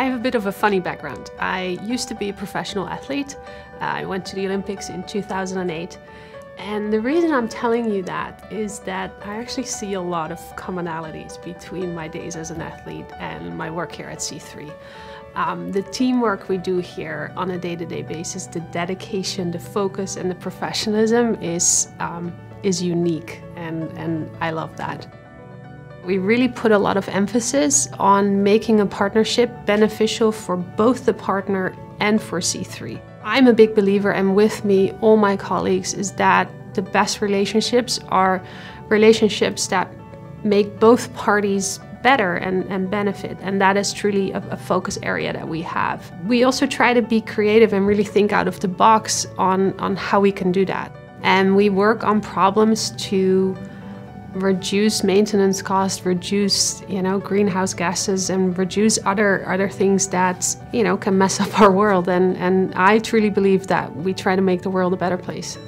I have a bit of a funny background. I used to be a professional athlete. Uh, I went to the Olympics in 2008. And the reason I'm telling you that is that I actually see a lot of commonalities between my days as an athlete and my work here at C3. Um, the teamwork we do here on a day-to-day -day basis, the dedication, the focus, and the professionalism is um, is unique, and and I love that. We really put a lot of emphasis on making a partnership beneficial for both the partner and for C3. I'm a big believer, and with me, all my colleagues, is that the best relationships are relationships that make both parties better and, and benefit. And that is truly a, a, focus area that we have. We also try to be creative and really think out of the box on, on how we can do that. And we work on problems to reduce maintenance costs, reduce, you know, greenhouse gases and reduce other other things that, you know, can mess up our world and and I truly believe that we try to make the world a better place.